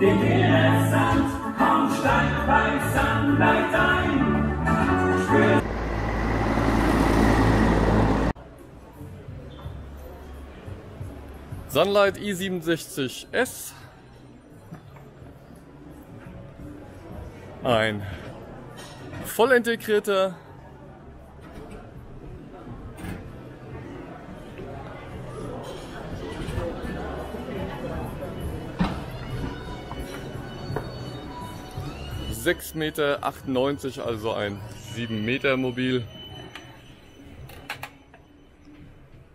den Sand, komm steig bei Sunlight ein. Spür Sunlight i67S. Ein voll integrierter sechs Meter, achtundneunzig, also ein sieben Meter Mobil.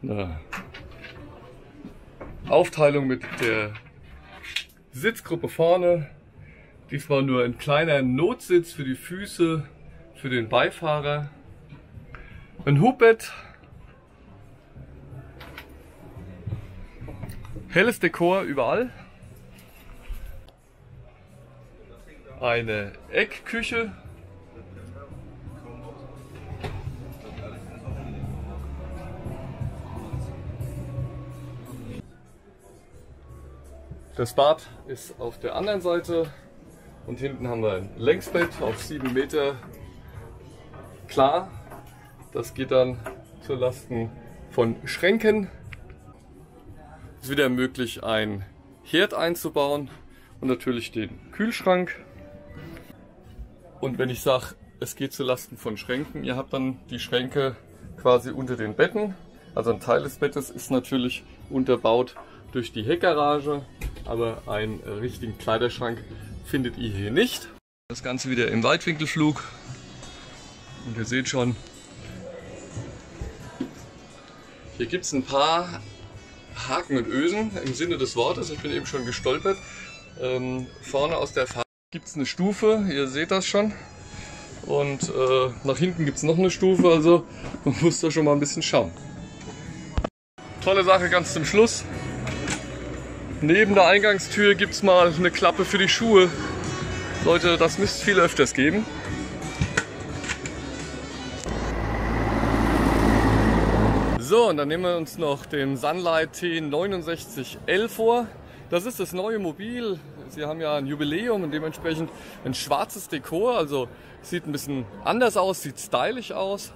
Na, Aufteilung mit der Sitzgruppe vorne. Diesmal nur ein kleiner Notsitz für die Füße, für den Beifahrer. Ein Hubbett. Helles Dekor überall. Eine Eckküche. Das Bad ist auf der anderen Seite und hinten haben wir ein Längsbett auf 7 Meter. Klar, das geht dann zu Lasten von Schränken. Es ist wieder möglich, ein Herd einzubauen und natürlich den Kühlschrank. Und wenn ich sage, es geht zu Lasten von Schränken, ihr habt dann die Schränke quasi unter den Betten. Also ein Teil des Bettes ist natürlich unterbaut durch die Heckgarage, aber einen richtigen Kleiderschrank findet ihr hier nicht. Das Ganze wieder im Weitwinkelflug. Und ihr seht schon, hier gibt es ein paar Haken und Ösen im Sinne des Wortes. Ich bin eben schon gestolpert. Ähm, vorne aus der Fahrt gibt es eine Stufe, ihr seht das schon. Und äh, nach hinten gibt es noch eine Stufe, also man muss da schon mal ein bisschen schauen. Tolle Sache ganz zum Schluss. Neben der Eingangstür gibt es mal eine Klappe für die Schuhe. Leute, das müsste es viel öfters geben. So, und dann nehmen wir uns noch den Sunlight T69L vor. Das ist das neue Mobil. Sie haben ja ein Jubiläum und dementsprechend ein schwarzes Dekor. Also sieht ein bisschen anders aus, sieht stylisch aus.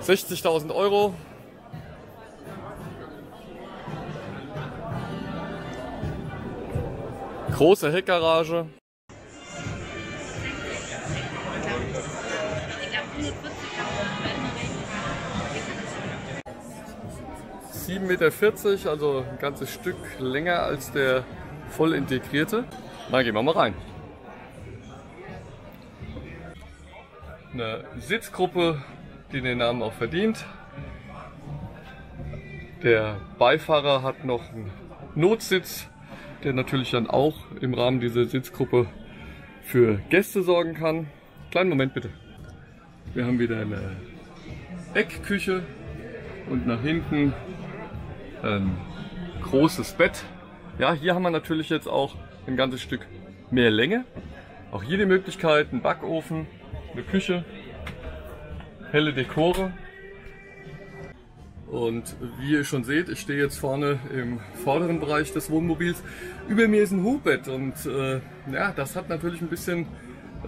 Sechzigtausend Euro. Große Heckgarage. Sieben Meter, vierzig, also ein ganzes Stück länger als der voll integrierte. Na, gehen wir mal rein. Eine Sitzgruppe, die den Namen auch verdient. Der Beifahrer hat noch einen Notsitz, der natürlich dann auch im Rahmen dieser Sitzgruppe für Gäste sorgen kann. Kleinen Moment bitte. Wir haben wieder eine Eckküche und nach hinten ein großes Bett. Ja, hier haben wir natürlich jetzt auch ein ganzes Stück mehr Länge. Auch hier die Möglichkeit, einen Backofen, eine Küche, helle Dekore. Und wie ihr schon seht, ich stehe jetzt vorne im vorderen Bereich des Wohnmobils. Über mir ist ein Hubbett und äh, ja, das hat natürlich ein bisschen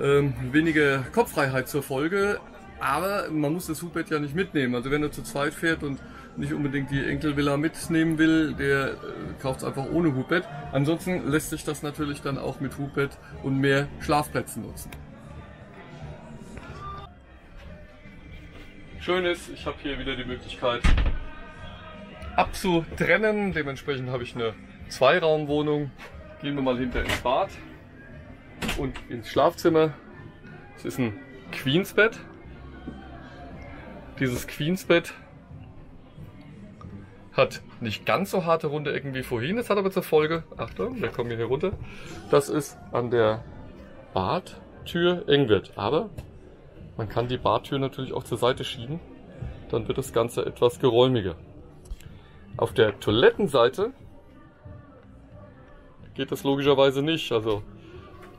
ähm, weniger Kopffreiheit zur Folge. Aber man muss das Hubbett ja nicht mitnehmen. Also wenn er zu zweit fährt und nicht unbedingt die Enkelvilla mitnehmen will, der äh, kauft es einfach ohne Hubbett. Ansonsten lässt sich das natürlich dann auch mit Hubbett und mehr Schlafplätzen nutzen. Schön ist, ich habe hier wieder die Möglichkeit abzutrennen. Dementsprechend habe ich eine Zweiraumwohnung. Gehen wir mal hinter ins Bad und ins Schlafzimmer. Es ist ein Queensbett. Dieses Queensbett hat nicht ganz so harte runde Ecken wie vorhin. Es hat aber zur Folge, Achtung, wir kommen hier runter, dass es an der Badtür eng wird. Aber man kann die Badtür natürlich auch zur Seite schieben. Dann wird das Ganze etwas geräumiger. Auf der Toilettenseite geht das logischerweise nicht. Also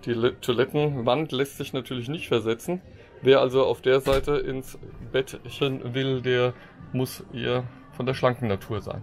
die Toilettenwand lässt sich natürlich nicht versetzen. Wer also auf der Seite ins Bettchen will, der muss ihr von der schlanken Natur sein.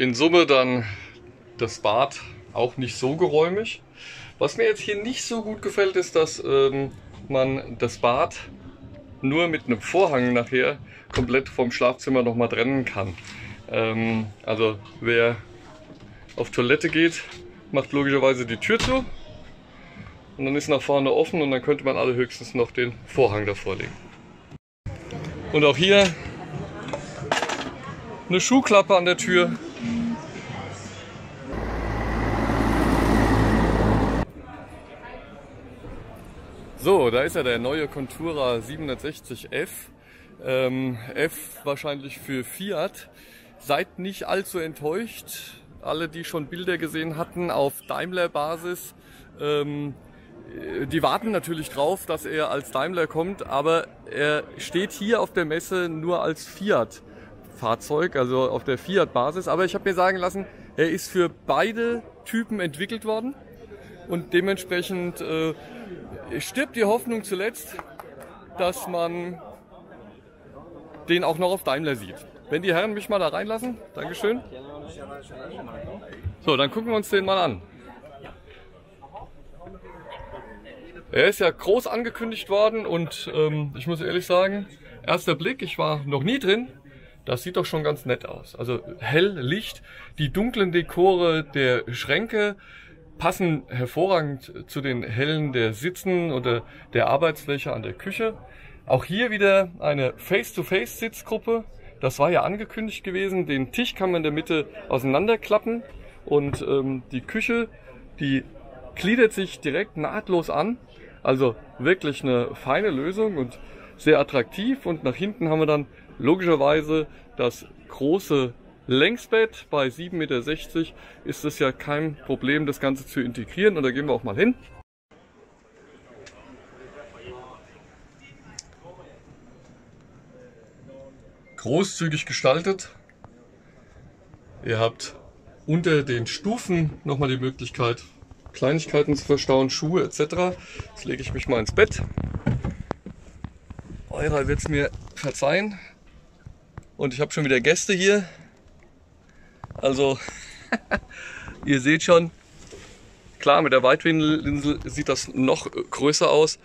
In Summe dann das Bad auch nicht so geräumig. Was mir jetzt hier nicht so gut gefällt, ist, dass ähm, man das Bad nur mit einem Vorhang nachher komplett vom Schlafzimmer nochmal trennen kann. Ähm, also wer auf Toilette geht, macht logischerweise die Tür zu und dann ist nach vorne offen und dann könnte man alle höchstens noch den Vorhang davor legen. Und auch hier eine Schuhklappe an der Tür, So, da ist er, der neue Contura 760F. Ähm, F wahrscheinlich für Fiat. Seid nicht allzu enttäuscht. Alle, die schon Bilder gesehen hatten auf Daimler-Basis, ähm, die warten natürlich drauf, dass er als Daimler kommt, aber er steht hier auf der Messe nur als Fiat-Fahrzeug, also auf der Fiat-Basis. Aber ich habe mir sagen lassen, er ist für beide Typen entwickelt worden und dementsprechend äh, stirbt die Hoffnung zuletzt, dass man den auch noch auf Daimler sieht. Wenn die Herren mich mal da reinlassen, Dankeschön. So, dann gucken wir uns den mal an. Er ist ja groß angekündigt worden und ähm, ich muss ehrlich sagen, erster Blick, ich war noch nie drin, das sieht doch schon ganz nett aus. Also hell Licht, die dunklen Dekore der Schränke, passen hervorragend zu den Hellen der Sitzen oder der Arbeitsfläche an der Küche. Auch hier wieder eine Face-to-Face-Sitzgruppe. Das war ja angekündigt gewesen. Den Tisch kann man in der Mitte auseinanderklappen und ähm, die Küche, die gliedert sich direkt nahtlos an. Also wirklich eine feine Lösung und sehr attraktiv. Und nach hinten haben wir dann logischerweise das große Längsbett bei 7,60 Meter ist es ja kein Problem, das Ganze zu integrieren. Und da gehen wir auch mal hin. Großzügig gestaltet. Ihr habt unter den Stufen nochmal die Möglichkeit, Kleinigkeiten zu verstauen, Schuhe etc. Jetzt lege ich mich mal ins Bett. Eurer wird es mir verzeihen. Und ich habe schon wieder Gäste hier. Also ihr seht schon, klar mit der Weitwinkellinse sieht das noch größer aus.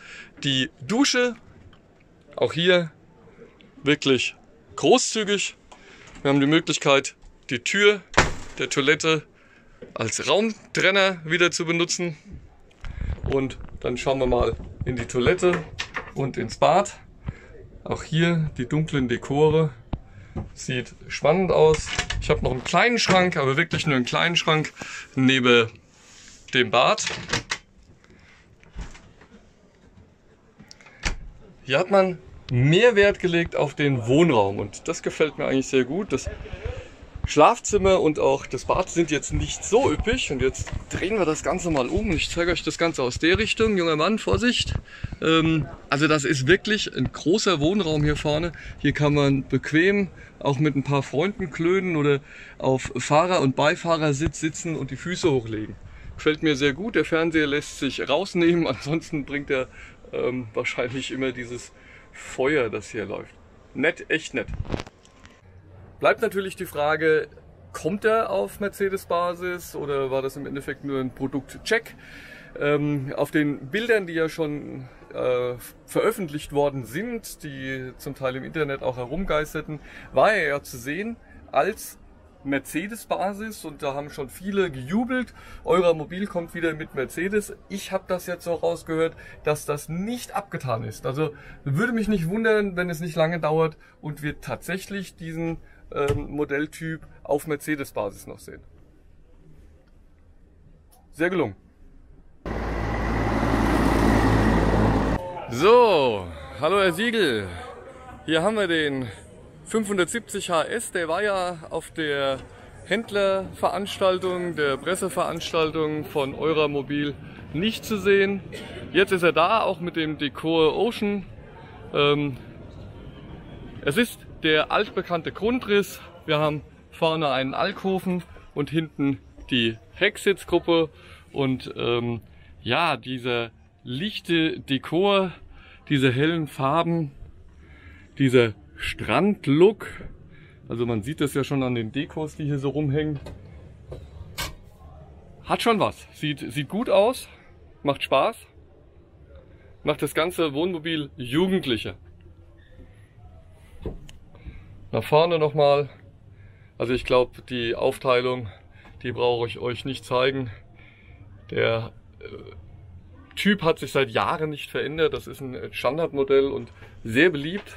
Die Dusche, auch hier wirklich großzügig. Wir haben die Möglichkeit, die Tür der Toilette als Raumtrenner wieder zu benutzen. Und dann schauen wir mal in die Toilette und ins Bad. Auch hier die dunklen Dekore. Sieht spannend aus. Ich habe noch einen kleinen Schrank, aber wirklich nur einen kleinen Schrank neben dem Bad. Hier hat man mehr Wert gelegt auf den Wohnraum und das gefällt mir eigentlich sehr gut. Das Schlafzimmer und auch das Bad sind jetzt nicht so üppig. Und jetzt drehen wir das Ganze mal um. Ich zeige euch das Ganze aus der Richtung. Junger Mann, Vorsicht. Ähm, also das ist wirklich ein großer Wohnraum hier vorne. Hier kann man bequem auch mit ein paar Freunden klönen oder auf Fahrer- und Beifahrersitz sitzen und die Füße hochlegen. Gefällt mir sehr gut. Der Fernseher lässt sich rausnehmen. Ansonsten bringt er ähm, wahrscheinlich immer dieses Feuer, das hier läuft. Nett, echt nett. Bleibt natürlich die Frage, kommt er auf Mercedes-Basis oder war das im Endeffekt nur ein Produktcheck? Ähm, auf den Bildern, die ja schon äh, veröffentlicht worden sind, die zum Teil im Internet auch herumgeisterten, war er ja zu sehen als Mercedes-Basis und da haben schon viele gejubelt. Eurer Mobil kommt wieder mit Mercedes. Ich habe das jetzt so rausgehört, dass das nicht abgetan ist. Also würde mich nicht wundern, wenn es nicht lange dauert und wir tatsächlich diesen ähm, Modelltyp auf Mercedes-Basis noch sehen. Sehr gelungen. So, hallo Herr Siegel. Hier haben wir den 570 HS. Der war ja auf der Händlerveranstaltung, der Presseveranstaltung von Euramobil nicht zu sehen. Jetzt ist er da, auch mit dem Decor Ocean. Ähm, es ist der altbekannte Grundriss. Wir haben vorne einen Alkoven und hinten die Hecksitzgruppe und ähm, ja, dieser lichte Dekor, diese hellen Farben, dieser Strandlook. Also man sieht das ja schon an den Dekos, die hier so rumhängen. Hat schon was. Sieht, sieht gut aus, macht Spaß, macht das ganze Wohnmobil jugendlicher. Nach vorne nochmal. Also ich glaube, die Aufteilung, die brauche ich euch nicht zeigen. Der äh, Typ hat sich seit Jahren nicht verändert. Das ist ein Standardmodell und sehr beliebt.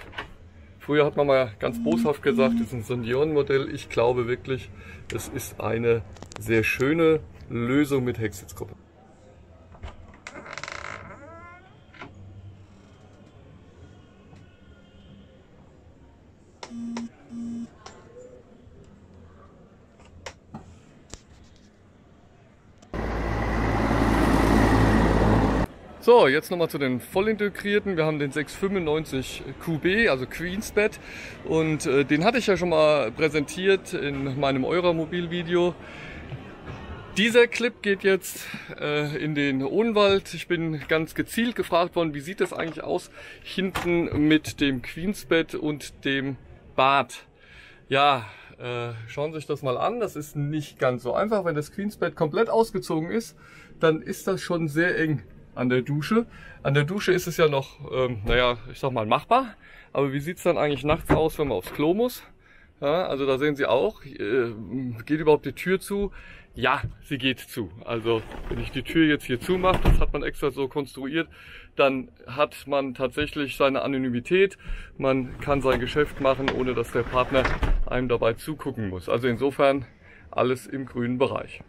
Früher hat man mal ganz boshaft gesagt, es ist ein Seniorenmodell. Ich glaube wirklich, es ist eine sehr schöne Lösung mit Hecksitzgruppe. So, jetzt nochmal zu den vollintegrierten. Wir haben den 695 QB, also Queensbed. Und äh, den hatte ich ja schon mal präsentiert in meinem Euromobil-Video. Dieser Clip geht jetzt äh, in den Ohnwald. Ich bin ganz gezielt gefragt worden, wie sieht das eigentlich aus hinten mit dem Queensbed und dem Bad. Ja, äh, schauen Sie sich das mal an. Das ist nicht ganz so einfach. Wenn das Queensbed komplett ausgezogen ist, dann ist das schon sehr eng an der Dusche. An der Dusche ist es ja noch, ähm, naja, ich sag mal machbar. Aber wie sieht's dann eigentlich nachts aus, wenn man aufs Klo muss? Ja, also da sehen Sie auch, äh, geht überhaupt die Tür zu? Ja, sie geht zu. Also wenn ich die Tür jetzt hier zumache, das hat man extra so konstruiert, dann hat man tatsächlich seine Anonymität. Man kann sein Geschäft machen, ohne dass der Partner einem dabei zugucken muss. Also insofern alles im grünen Bereich.